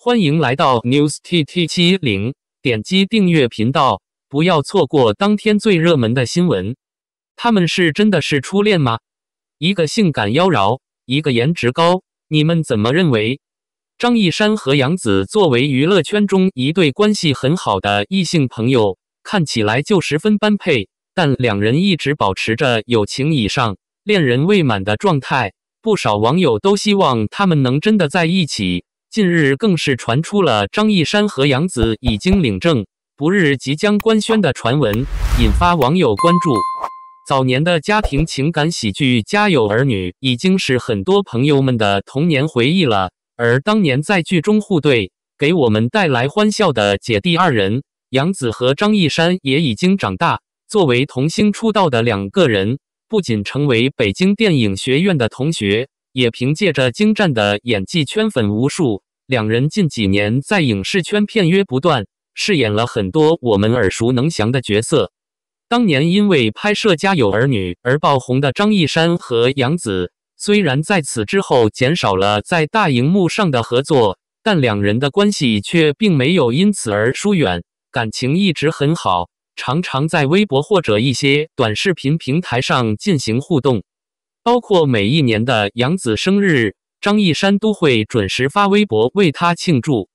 欢迎来到 News TT 七零，点击订阅频道，不要错过当天最热门的新闻。他们是真的是初恋吗？一个性感妖娆，一个颜值高，你们怎么认为？张一山和杨紫作为娱乐圈中一对关系很好的异性朋友，看起来就十分般配，但两人一直保持着友情以上、恋人未满的状态。不少网友都希望他们能真的在一起。近日更是传出了张一山和杨紫已经领证，不日即将官宣的传闻，引发网友关注。早年的家庭情感喜剧《家有儿女》已经是很多朋友们的童年回忆了，而当年在剧中互怼，给我们带来欢笑的姐弟二人杨紫和张一山也已经长大。作为童星出道的两个人，不仅成为北京电影学院的同学。也凭借着精湛的演技圈粉无数，两人近几年在影视圈片约不断，饰演了很多我们耳熟能详的角色。当年因为拍摄《家有儿女》而爆红的张一山和杨紫，虽然在此之后减少了在大荧幕上的合作，但两人的关系却并没有因此而疏远，感情一直很好，常常在微博或者一些短视频平台上进行互动。包括每一年的杨紫生日，张一山都会准时发微博为她庆祝。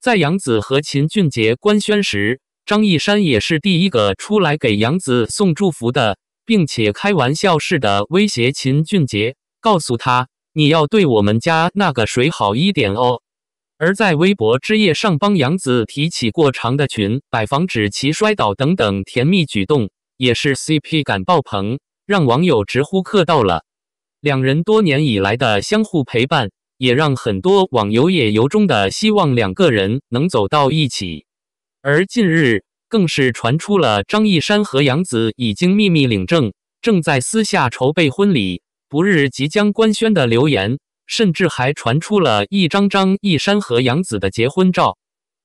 在杨紫和秦俊杰官宣时，张一山也是第一个出来给杨紫送祝福的，并且开玩笑似的威胁秦俊杰，告诉他：“你要对我们家那个谁好一点哦。”而在微博之夜上帮杨紫提起过长的裙摆，防止其摔倒等等甜蜜举动，也是 CP 感爆棚，让网友直呼磕到了。两人多年以来的相互陪伴，也让很多网友也由衷的希望两个人能走到一起。而近日，更是传出了张一山和杨紫已经秘密领证，正在私下筹备婚礼，不日即将官宣的流言，甚至还传出了一张张一山和杨紫的结婚照，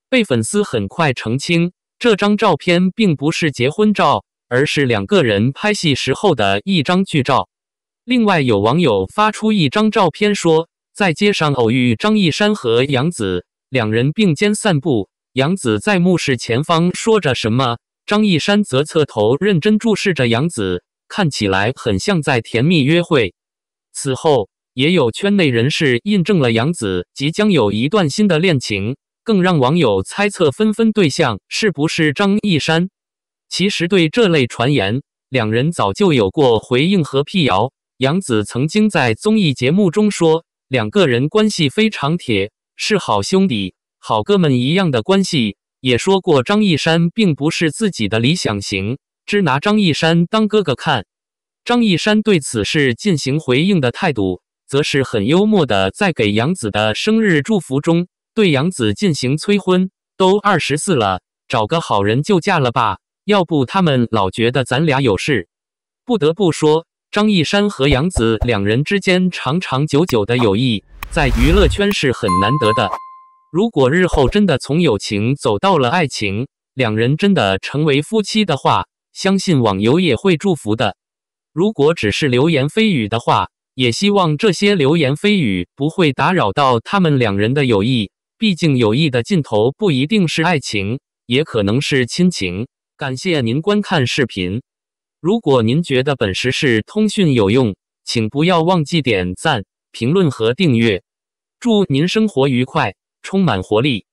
被粉丝很快澄清，这张照片并不是结婚照，而是两个人拍戏时候的一张剧照。另外，有网友发出一张照片，说在街上偶遇张一山和杨紫，两人并肩散步，杨紫在目视前方说着什么，张一山则侧头认真注视着杨紫，看起来很像在甜蜜约会。此后，也有圈内人士印证了杨紫即将有一段新的恋情，更让网友猜测纷纷对象是不是张一山。其实，对这类传言，两人早就有过回应和辟谣。杨紫曾经在综艺节目中说，两个人关系非常铁，是好兄弟、好哥们一样的关系。也说过张一山并不是自己的理想型，只拿张一山当哥哥看。张一山对此事进行回应的态度，则是很幽默的，在给杨紫的生日祝福中，对杨紫进行催婚。都二十四了，找个好人就嫁了吧，要不他们老觉得咱俩有事。不得不说。张一山和杨紫两人之间长长久久的友谊，在娱乐圈是很难得的。如果日后真的从友情走到了爱情，两人真的成为夫妻的话，相信网友也会祝福的。如果只是流言蜚语的话，也希望这些流言蜚语不会打扰到他们两人的友谊。毕竟友谊的尽头不一定是爱情，也可能是亲情。感谢您观看视频。如果您觉得本时事通讯有用，请不要忘记点赞、评论和订阅。祝您生活愉快，充满活力！